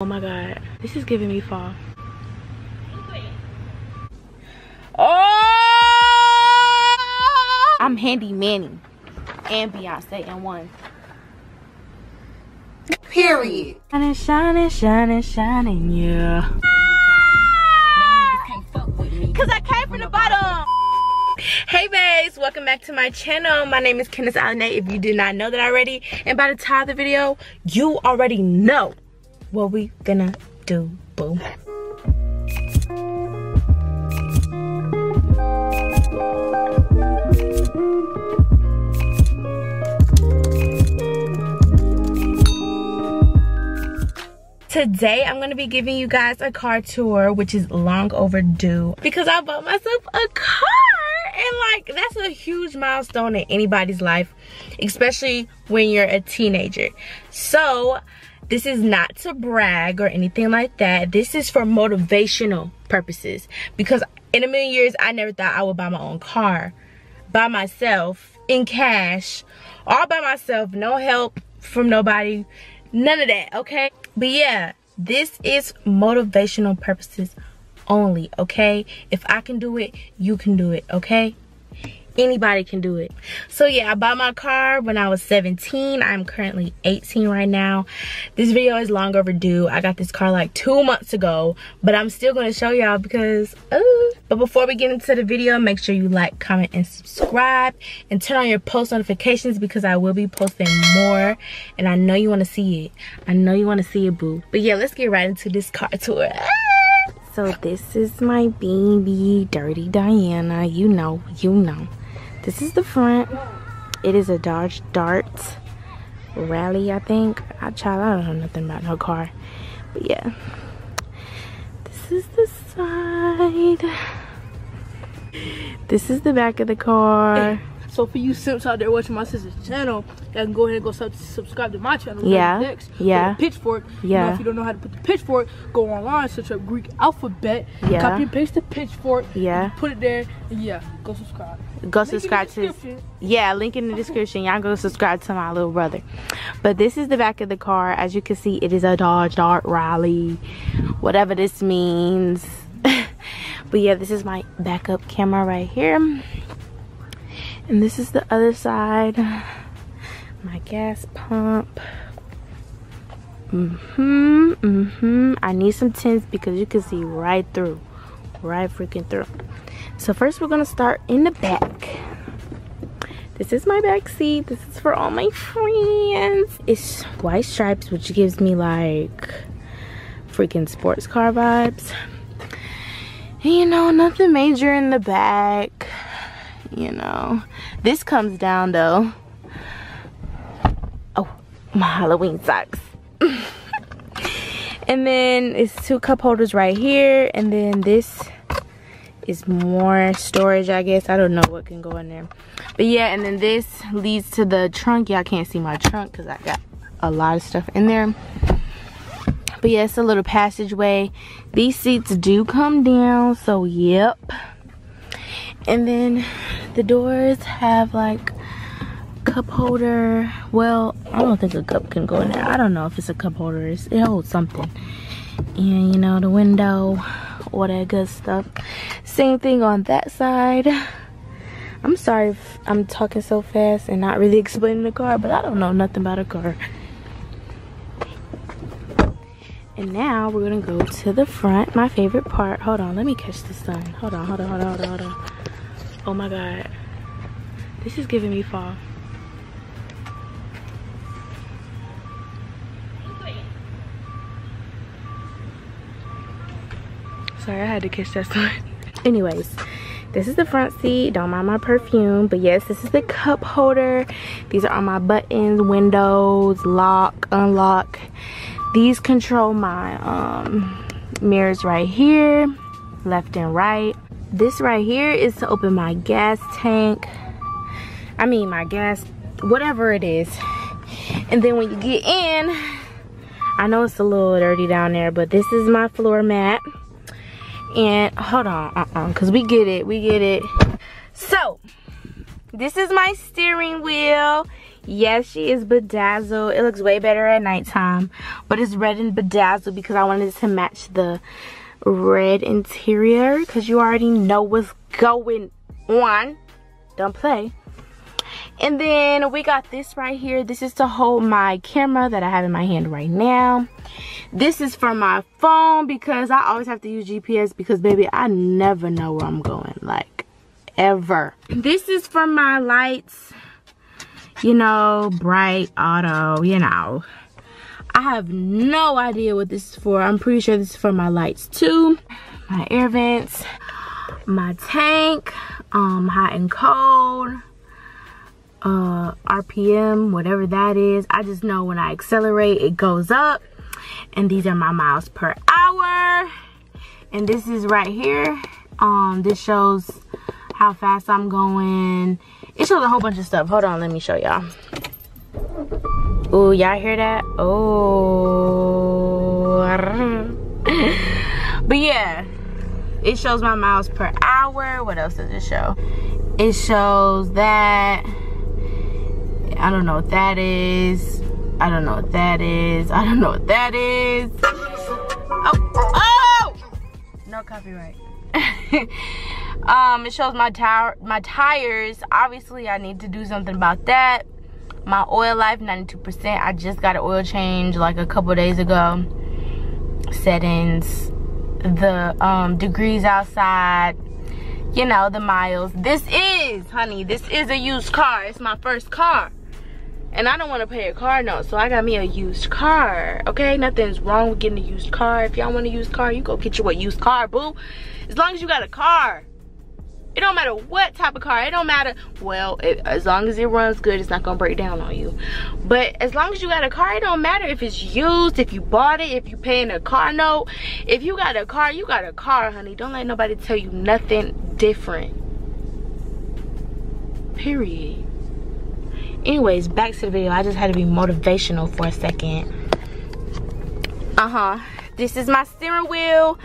Oh my god, this is giving me fall. Oh! I'm Handy Manny and Beyonce in one. Period. Shining, shining, shining, shining, yeah. Cause I came from the bottom. Hey babes, welcome back to my channel. My name is Candice Alanaye if you did not know that already. And by the time of the video, you already know what we gonna do, boo. Today, I'm gonna be giving you guys a car tour, which is long overdue because I bought myself a car. And like, that's a huge milestone in anybody's life, especially when you're a teenager. So, this is not to brag or anything like that. This is for motivational purposes because in a million years, I never thought I would buy my own car by myself in cash, all by myself, no help from nobody, none of that, okay? But yeah, this is motivational purposes only, okay? If I can do it, you can do it, okay? Anybody can do it. So yeah, I bought my car when I was 17. I'm currently 18 right now. This video is long overdue. I got this car like two months ago, but I'm still gonna show y'all because, uh. But before we get into the video, make sure you like, comment, and subscribe. And turn on your post notifications because I will be posting more. And I know you wanna see it. I know you wanna see it, boo. But yeah, let's get right into this car tour. So this is my baby, Dirty Diana. You know, you know. This is the front. It is a Dodge Dart Rally, I think. I child, I don't know nothing about no car. But yeah. This is the side. This is the back of the car. So for you simps out there watching my sister's channel, you can go ahead and go sub subscribe to my channel. Yeah, Next, yeah. Pitchfork. You know, Yeah. if you don't know how to put the pitchfork, go online, search up Greek alphabet, Yeah. copy and paste the pitchfork, Yeah. put it there, and yeah, go subscribe. Go Link subscribe to yeah link in the description. Y'all go subscribe to my little brother. But this is the back of the car. As you can see it is a dodge dart rally. Whatever this means. But yeah this is my backup camera right here. And this is the other side. My gas pump. Mm-hmm mm-hmm. I need some tints because you can see right through. Right freaking through. So first we're gonna start in the back. This is my back seat. This is for all my friends. It's white stripes, which gives me like freaking sports car vibes. You know, nothing major in the back. You know, this comes down though. Oh, my Halloween socks. and then it's two cup holders right here. And then this is more storage i guess i don't know what can go in there but yeah and then this leads to the trunk. Y'all can't see my trunk because i got a lot of stuff in there. But yeah it's a little passageway. These seats do come down so yep. And then the doors have like cup holder. Well i don't think a cup can go in there. I don't know if it's a cup holder. It's, it holds something. And you know the window all that good stuff. Same thing on that side i'm sorry if i'm talking so fast and not really explaining the car but i don't know nothing about a car. And now we're gonna go to the front my favorite part. Hold on let me catch the sun. Hold on hold on hold on hold on, hold on. oh my god. This is giving me fall. Sorry i had to catch that sun. Anyways this is the front seat. Don't mind my perfume but yes this is the cup holder. These are all my buttons windows lock unlock. These control my um mirrors right here left and right. This right here is to open my gas tank. I mean my gas whatever it is. And then when you get in i know it's a little dirty down there but this is my floor mat and hold on uh-uh because we get it we get it so this is my steering wheel Yes, she is bedazzled. It looks way better at nighttime. But it's red and bedazzled because I wanted to match the red interior. Because you already know what's going on. Don't play. And then we got this right here. This is to hold my camera that I have in my hand right now. This is for my phone because I always have to use GPS because baby, I never know where I'm going. Like, ever. This is for my lights. You know, bright, auto, you know. I have no idea what this is for. I'm pretty sure this is for my lights too. My air vents, my tank, um, hot and cold uh rpm whatever that is. I just know when i accelerate it goes up. And these are my miles per hour. And this is right here. Um this shows how fast i'm going. It shows a whole bunch of stuff. Hold on let me show y'all. Oh y'all hear that? Oh. But yeah it shows my miles per hour. What else does it show? It shows that I don't know what that is. I don't know what that is. I don't know what that is. Oh, oh! No copyright. um, it shows my tire, my tires. Obviously, I need to do something about that. My oil life, 92%. I just got an oil change like a couple days ago. Settings, the um, degrees outside, you know, the miles. This is, honey, this is a used car. It's my first car and I don't want to pay a car note, so I got me a used car. Okay, nothing's wrong with getting a used car. If y'all want a used car, you go get you a used car, boo. As long as you got a car. It don't matter what type of car. It don't matter. Well, it, as long as it runs good, it's not gonna break down on you. But as long as you got a car, it don't matter if it's used, if you bought it, if you paying a car note. If you got a car, you got a car, honey. Don't let nobody tell you nothing different. Period anyways back to the video. I just had to be motivational for a second. Uh-huh. This is my steering wheel.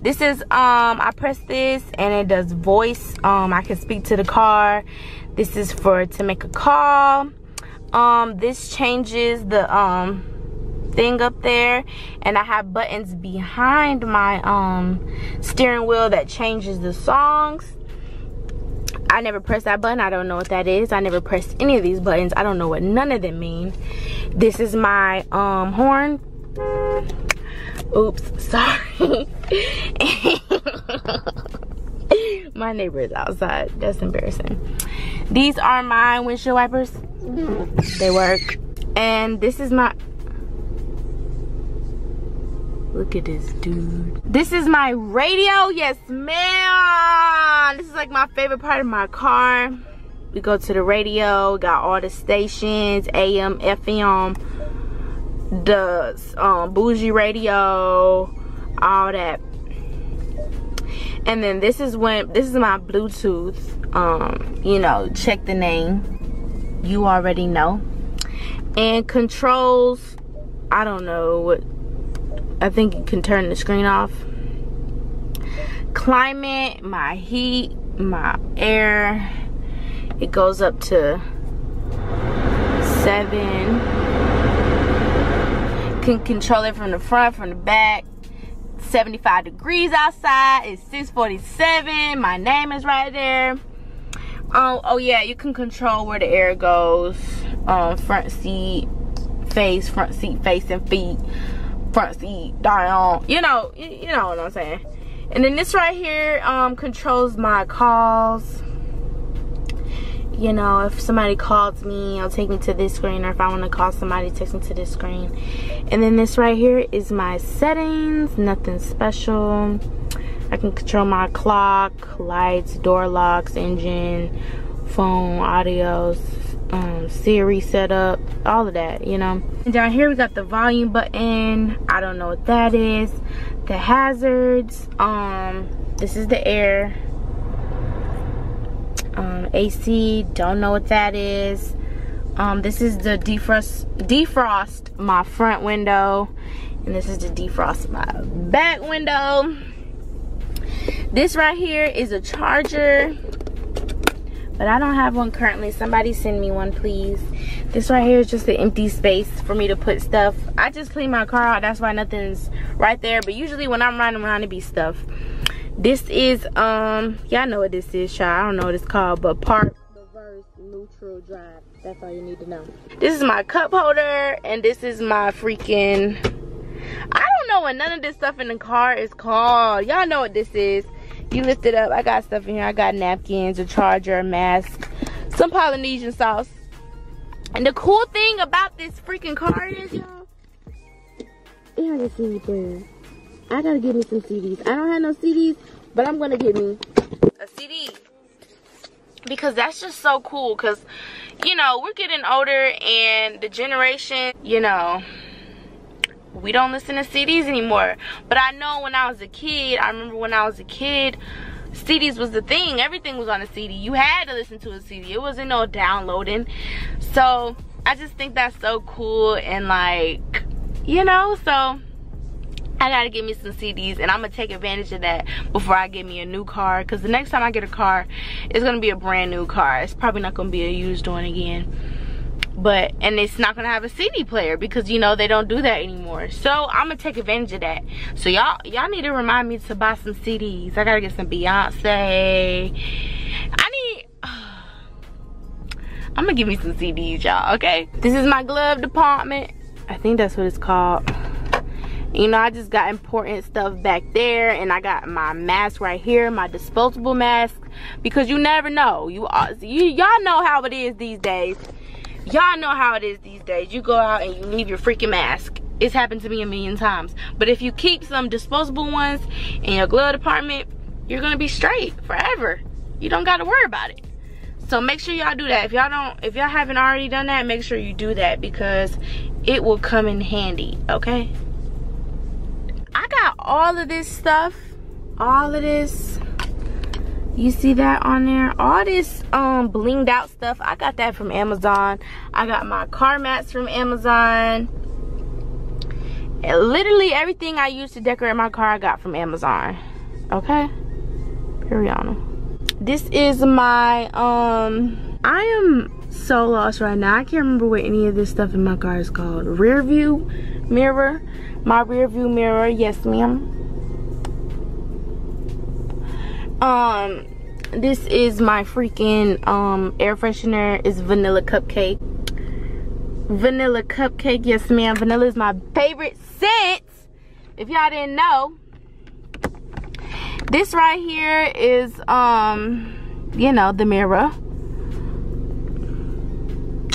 This is um i press this and it does voice. Um i can speak to the car. This is for to make a call. Um this changes the um thing up there and i have buttons behind my um steering wheel that changes the songs I never pressed that button. I don't know what that is. I never pressed any of these buttons. I don't know what none of them mean. This is my um horn. Oops, sorry. my neighbor is outside. That's embarrassing. These are my windshield wipers. They work. And this is my Look at this dude. This is my radio. Yes, ma'am. This is like my favorite part of my car. We go to the radio. Got all the stations. AM, FM. The um, bougie radio. All that. And then this is when, this is my Bluetooth. Um, you know, check the name. You already know. And controls, I don't know what I think you can turn the screen off. Climate, my heat, my air, it goes up to seven. Can control it from the front, from the back. 75 degrees outside. It's 647. My name is right there. Oh, oh yeah, you can control where the air goes. Um, front seat, face, front seat, face, and feet front seat down you know you know what i'm saying? And then this right here um controls my calls. You know if somebody calls me it'll take me to this screen or if i want to call somebody takes me to this screen. And then this right here is my settings nothing special. I can control my clock lights door locks engine phone audios um, Siri setup, all of that, you know. And down here we got the volume button. I don't know what that is. The hazards. Um, this is the air. Um, AC, don't know what that is. Um, this is the defrost, defrost my front window. And this is the defrost my back window. This right here is a charger but I don't have one currently. Somebody send me one, please. This right here is just an empty space for me to put stuff. I just clean my car out. That's why nothing's right there. But usually when I'm riding around, it be stuff. This is, um, y'all know what this is, child. I don't know what it's called, but park reverse neutral drive. That's all you need to know. This is my cup holder, and this is my freaking... I don't know what none of this stuff in the car is called. Y'all know what this is. You lift it up. I got stuff in here. I got napkins, a charger, a mask, some Polynesian sauce. And the cool thing about this freaking car is, y'all, it has a CD player. I gotta get me some CDs. I don't have no CDs, but I'm gonna get me a CD. Because that's just so cool. Because, you know, we're getting older and the generation, you know, we don't listen to CDs anymore. But I know when I was a kid, I remember when I was a kid, CDs was the thing. Everything was on a CD. You had to listen to a CD. It wasn't no downloading. So I just think that's so cool and like, you know, so I gotta get me some CDs and I'm gonna take advantage of that before I get me a new car because the next time I get a car, it's gonna be a brand new car. It's probably not gonna be a used one again but and it's not gonna have a cd player because you know they don't do that anymore. So i'm gonna take advantage of that. So y'all y'all need to remind me to buy some cds i gotta get some beyonce. I need i'm gonna give me some cds y'all okay? This is my glove department. I think that's what it's called. You know i just got important stuff back there and i got my mask right here my disposable mask because you never know. You y'all know how it is these days y'all know how it is these days. You go out and you leave your freaking mask. It's happened to me a million times. But if you keep some disposable ones in your glove department you're gonna be straight forever. You don't gotta worry about it. So make sure y'all do that. If y'all don't if y'all haven't already done that make sure you do that because it will come in handy okay? I got all of this stuff. All of this you see that on there? All this um blinged out stuff. I got that from amazon. I got my car mats from amazon. Literally everything i use to decorate my car i got from amazon. Okay? Periana. this is my um i am so lost right now. I can't remember what any of this stuff in my car is called. Rear view mirror? My rear view mirror. Yes ma'am um this is my freaking um air freshener. Is vanilla cupcake. Vanilla cupcake yes ma'am. Vanilla is my favorite scent. If y'all didn't know this right here is um you know the mirror.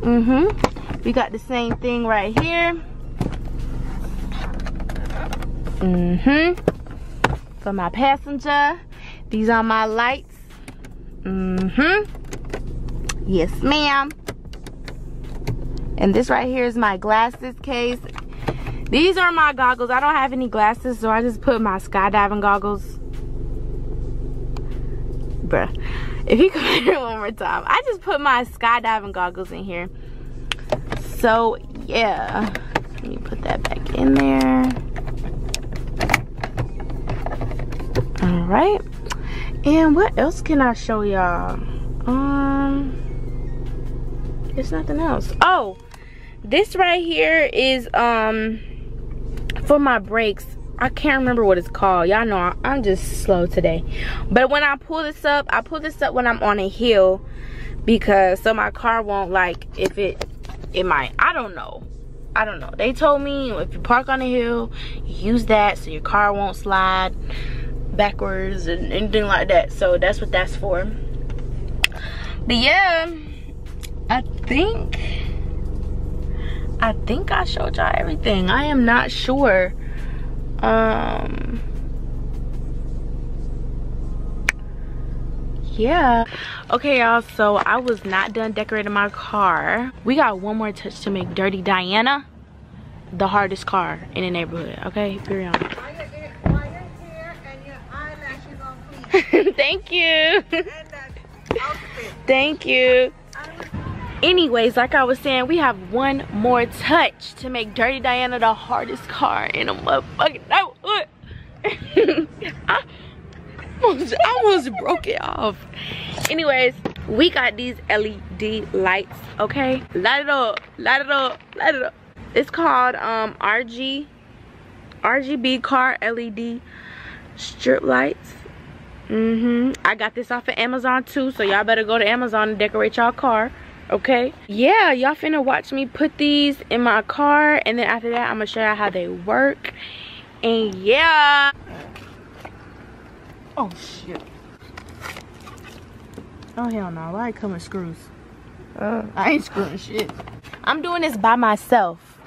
Mm-hmm. We got the same thing right here. Mm-hmm. For my passenger these are my lights. Mm-hmm. Yes, ma'am. And this right here is my glasses case. These are my goggles. I don't have any glasses, so I just put my skydiving goggles. Bruh. If you come here one more time. I just put my skydiving goggles in here. So, yeah. Let me put that back in there. All right. And what else can I show y'all? Um, there's nothing else. Oh, this right here is um for my brakes. I can't remember what it's called. Y'all know I, I'm just slow today. But when I pull this up, I pull this up when I'm on a hill because so my car won't like if it it might. I don't know. I don't know. They told me if you park on a hill, use that so your car won't slide backwards and anything like that. So that's what that's for. But yeah i think i think i showed y'all everything. I am not sure. Um yeah. Okay y'all so i was not done decorating my car. We got one more touch to make dirty diana the hardest car in the neighborhood okay? Period Thank you. Thank you. Anyways, like I was saying, we have one more touch to make Dirty Diana the hardest car in a motherfucking neighborhood. I almost, I almost broke it off. Anyways, we got these led lights okay light it up light it up light it up it's called um rg rgb car led strip lights mm-hmm. I got this off of amazon too so y'all better go to amazon and decorate y'all car okay? Yeah y'all finna watch me put these in my car and then after that i'm gonna show y'all how they work. And yeah. Oh shit. Oh hell no. Why it come with screws? Uh, i ain't screwing shit. I'm doing this by myself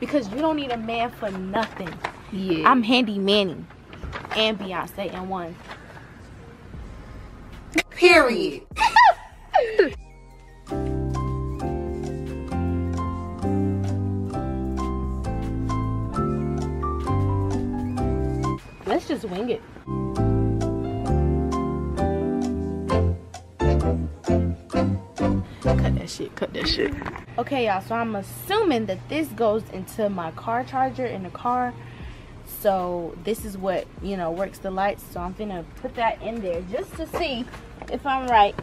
because you don't need a man for nothing. Yeah. i'm handy manny and beyonce in one period Let's just wing it. Cut that shit, cut that shit. Okay, y'all, so I'm assuming that this goes into my car charger in the car. So this is what, you know, works the lights. So I'm gonna put that in there just to see if I'm right.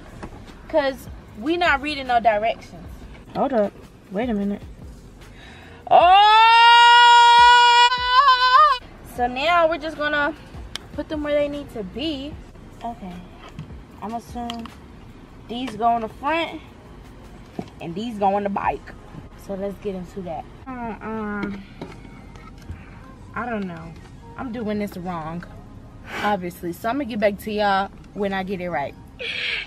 Cause we not reading no directions. Hold up. Wait a minute. Oh! So now we're just gonna put them where they need to be. Okay. I'm assuming these go on the front and these go on the bike. So let's get into that. Um, I don't know. I'm doing this wrong, obviously. So I'm gonna get back to y'all when I get it right.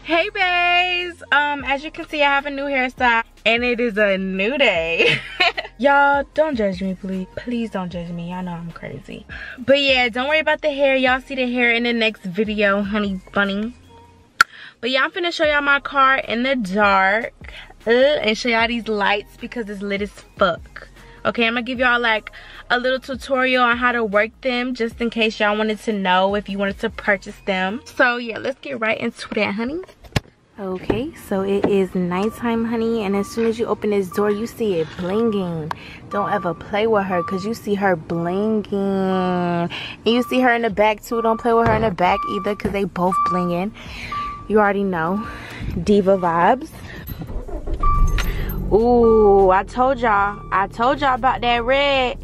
Hey babes, um, as you can see, I have a new hairstyle and it is a new day. y'all, don't judge me, please. Please don't judge me. Y'all know I'm crazy. But yeah, don't worry about the hair. Y'all see the hair in the next video, honey bunny. But yeah, I'm finna show y'all my car in the dark uh, and show y'all these lights because it's lit as fuck. Okay, I'm gonna give y'all like a little tutorial on how to work them just in case y'all wanted to know if you wanted to purchase them. So yeah, let's get right into that, honey. Okay, so it is nighttime, honey, and as soon as you open this door, you see it blinging. Don't ever play with her because you see her blinging. And you see her in the back too. Don't play with her in the back either because they both blinging. You already know. Diva vibes. Ooh, I told y'all. I told y'all about that red.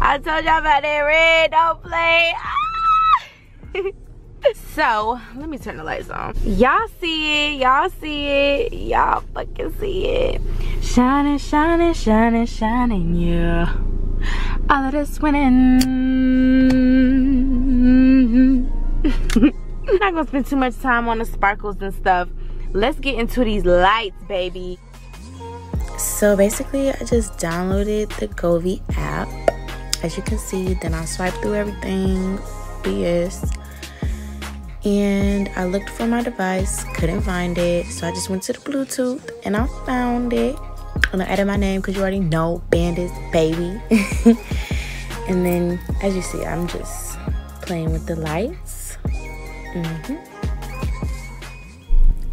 I told y'all about that red. Don't play. Ah! so, let me turn the lights on. Y'all see it. Y'all see it. Y'all fucking see it. Shining, shining, shining, shining, yeah. All of this winning. I'm not gonna spend too much time on the sparkles and stuff. Let's get into these lights, baby. So basically, I just downloaded the Govee app. As you can see, then I swiped through everything, BS. And I looked for my device, couldn't find it. So I just went to the Bluetooth and I found it. And I added my name because you already know Bandits Baby. and then, as you see, I'm just playing with the lights. Mm-hmm.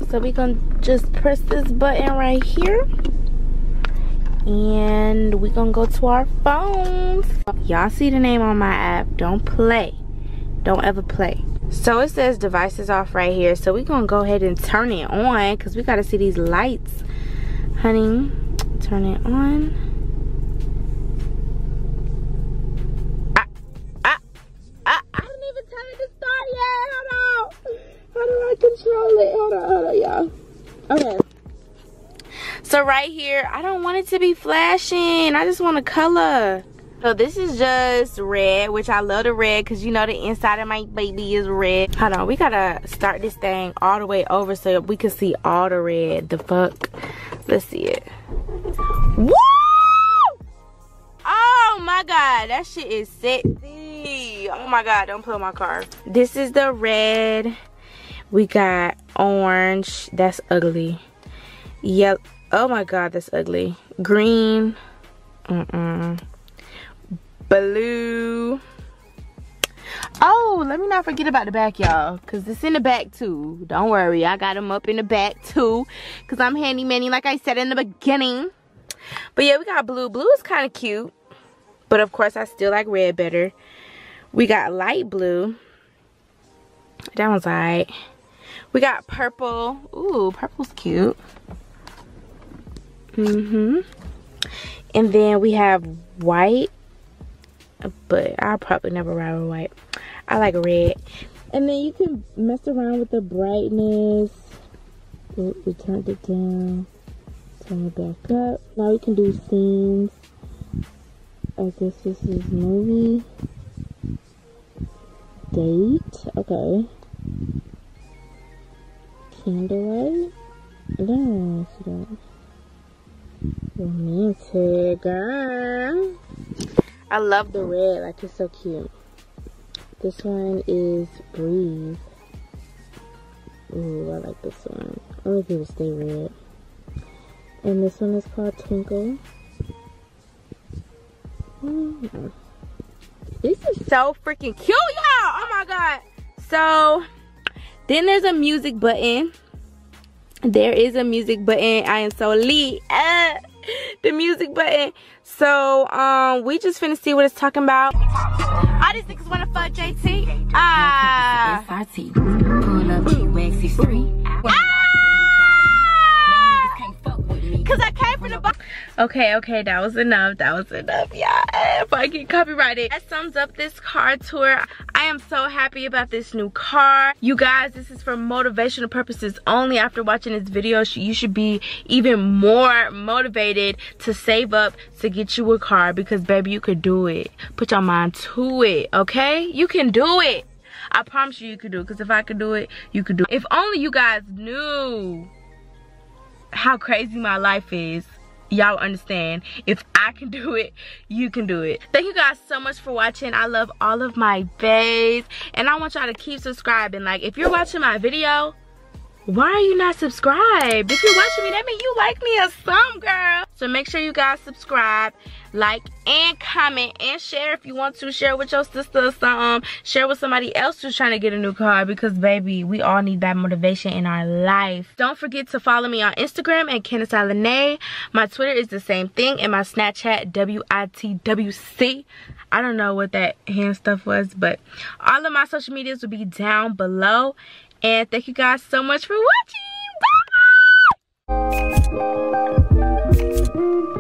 So we gonna just press this button right here. And we gonna go to our phones. Y'all see the name on my app. Don't play. Don't ever play. So it says devices off right here. So we gonna go ahead and turn it on because we gotta see these lights. Honey, turn it on. Right here, I don't want it to be flashing. I just want a color. So this is just red, which I love the red because you know the inside of my baby is red. Hold on, we gotta start this thing all the way over so we can see all the red. The fuck? Let's see it. Woo! Oh my god, that shit is sexy. Oh my god, don't pull my car. This is the red. We got orange. That's ugly. Yellow. Oh my god, that's ugly. Green. Mm-mm. Blue. Oh, let me not forget about the back, y'all. Because it's in the back, too. Don't worry. I got them up in the back, too. Because I'm handy manny, like I said in the beginning. But yeah, we got blue. Blue is kind of cute. But of course, I still like red better. We got light blue. That one's alright. We got purple. Ooh, purple's cute. Mm-hmm. And then we have white. But I'll probably never ride with white. I like red. And then you can mess around with the brightness. We turned it down. Turn it back up. Now we can do scenes. I guess this is movie. Date. Okay. Candlelight. I don't that. Romantic, girl. I love the red. Like, it's so cute. This one is Breathe. Ooh, I like this one. I like it to stay red. And this one is called Twinkle. Mm. This is so freaking cute, y'all. Oh my god. So, then there's a music button. There is a music button. I am so lit. Uh, the music button. So, um, we just finna see what it's talking about. All these niggas wanna fuck JT. Ah. Pull Okay, okay, that was enough. That was enough, yeah. If I get copyrighted. That sums up this car tour. I am so happy about this new car. You guys, this is for motivational purposes only. After watching this video, you should be even more motivated to save up to get you a car because baby, you could do it. Put your mind to it, okay? You can do it. I promise you you could do it because if I could do it, you could do it. If only you guys knew how crazy my life is y'all understand. If i can do it you can do it. Thank you guys so much for watching. I love all of my babes and i want y'all to keep subscribing. Like if you're watching my video why are you not subscribed? If you're watching me that means you like me or some girl so make sure you guys subscribe like and comment and share if you want to. Share with your sister or something share with somebody else who's trying to get a new car because baby we all need that motivation in our life. Don't forget to follow me on instagram at Candice Alanaye. my twitter is the same thing and my snapchat w-i-t-w-c i don't know what that hand stuff was but all of my social medias will be down below. And thank you guys so much for watching. Bye thank you